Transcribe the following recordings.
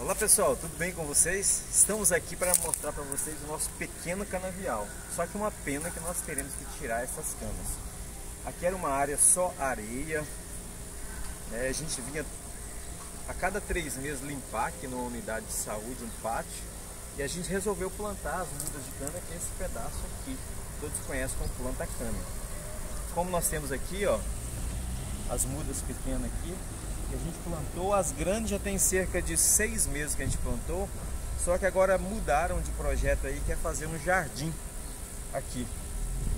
Olá pessoal, tudo bem com vocês? Estamos aqui para mostrar para vocês o nosso pequeno canavial. Só que uma pena que nós teremos que tirar essas canas. Aqui era uma área só areia. Né? A gente vinha a cada três meses limpar aqui na unidade de saúde um pátio. E a gente resolveu plantar as mudas de cana, que é esse pedaço aqui. Todos conhecem como planta cana. Como nós temos aqui, ó, as mudas pequenas aqui, a gente plantou. As grandes já tem cerca de seis meses que a gente plantou. Só que agora mudaram de projeto aí, que é fazer um jardim aqui.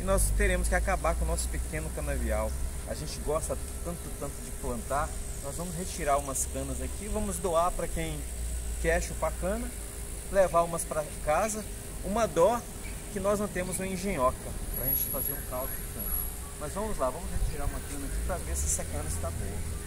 E nós teremos que acabar com o nosso pequeno canavial. A gente gosta tanto, tanto de plantar. Nós vamos retirar umas canas aqui, vamos doar para quem quer chupar cana, levar umas para casa. Uma dó que nós não temos uma engenhoca para a gente fazer um caldo de cana. Mas vamos lá, vamos retirar uma cana aqui para ver se essa cana está boa.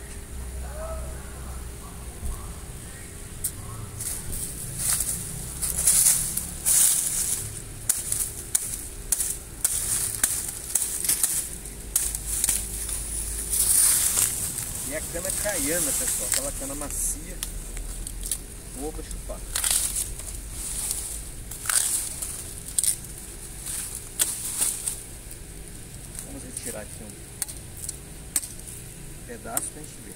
E a cana caiana, pessoal, aquela cana macia, boa para chupar. Vamos retirar aqui um pedaço para a gente ver.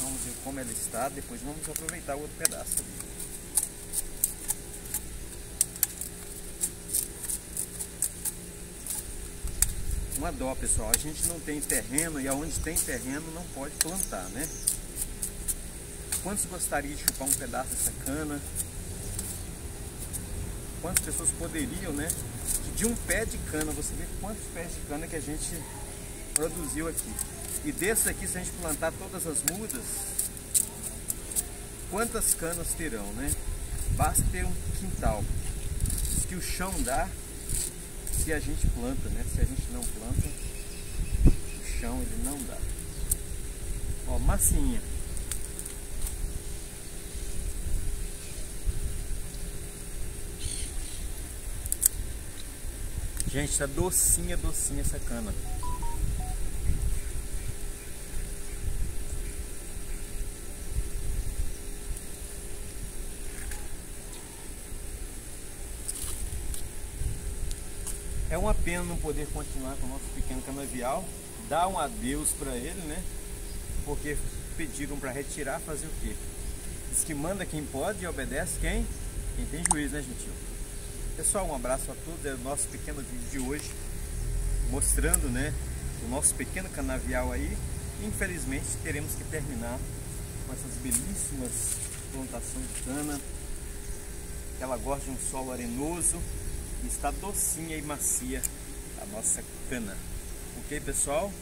Vamos ver como ela está, depois vamos aproveitar o outro pedaço ali. Uma dó, pessoal. A gente não tem terreno e aonde tem terreno não pode plantar, né? Quantos gostariam de chupar um pedaço dessa cana? Quantas pessoas poderiam, né? De um pé de cana, você vê quantos pés de cana que a gente produziu aqui. E desses aqui, se a gente plantar todas as mudas, quantas canas terão, né? Basta ter um quintal. Que o chão dá se a gente planta, né? Se a gente não planta, o chão ele não dá. Ó, massinha. Gente, tá docinha, docinha essa cana. É uma pena não poder continuar com o nosso pequeno canavial, dar um adeus para ele, né? Porque pediram para retirar, fazer o quê? Diz que manda quem pode e obedece quem? Quem tem juízo, né, gentil? Pessoal, um abraço a todos. É o nosso pequeno vídeo de hoje, mostrando, né, o nosso pequeno canavial aí. Infelizmente, teremos que terminar com essas belíssimas plantações de cana. Ela gosta de um solo arenoso, está docinha e macia a nossa cana. Ok, pessoal?